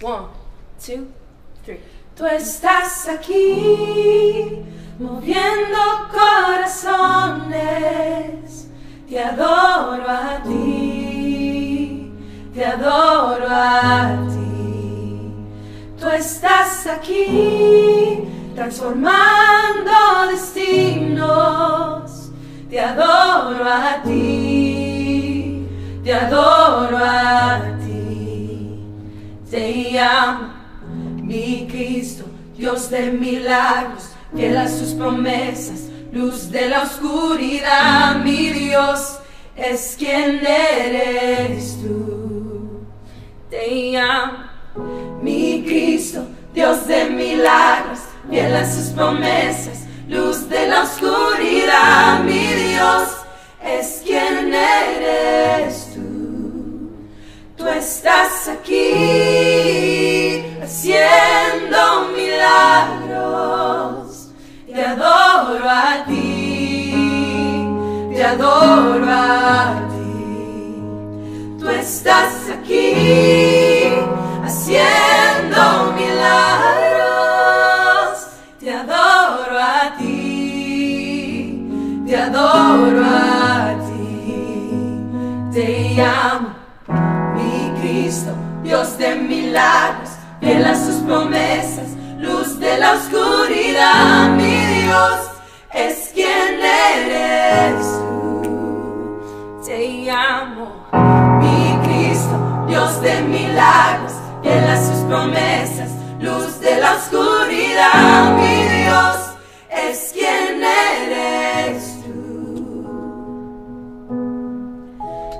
One, two, three. Tú estás aquí, moviendo corazones. Te adoro a ti, te adoro a ti. Tú estás aquí, transformando destinos. Te adoro a ti, te adoro mi Cristo, Dios de milagros, fiel a sus promesas, luz de la oscuridad, mi Dios es quien eres tú. Te amo, mi Cristo, Dios de milagros, fiel a sus promesas, luz de la oscuridad, mi Dios es quien eres tú. Tú estás aquí adoro a ti. Tú estás aquí haciendo milagros. Te adoro a ti, te adoro a ti. Te amo mi Cristo, Dios de milagros, fiel a sus promesas, luz de la oscuridad, mi Dios es quien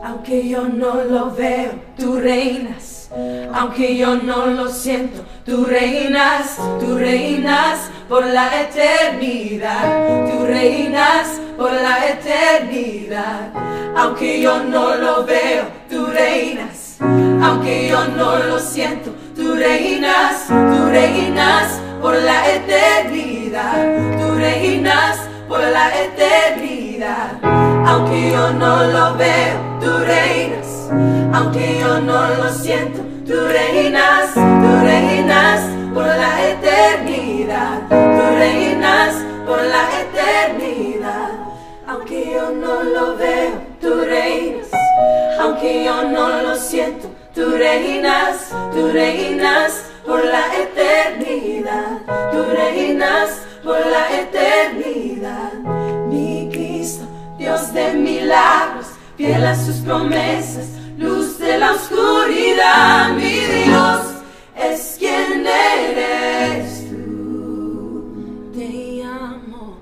Aunque yo no lo veo, tú reinas. Aunque yo no lo siento, tú reinas, tú reinas por la eternidad. Tú reinas por la eternidad. Aunque yo no lo veo, tú reinas. Aunque yo no lo siento, tú reinas, tú reinas por la eternidad. Tú reinas por la eternidad. Aunque yo no lo veo, tú reinas. Aunque yo no lo siento, tú reinas, tú reinas por la eternidad. Tú reinas por la eternidad. Aunque yo no lo veo, tú reinas. Aunque yo no lo siento, tú reinas, tú reinas por la eternidad. Tú reinas por la eternidad. Mi Cristo, Dios de milagros, fiel a sus promesas, luz de la oscuridad, mi Dios es quien eres tú. Te amo,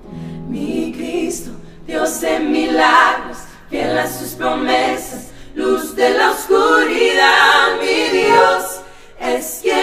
mi Cristo, Dios de milagros, fiel a sus promesas, luz de la oscuridad, mi Dios es quien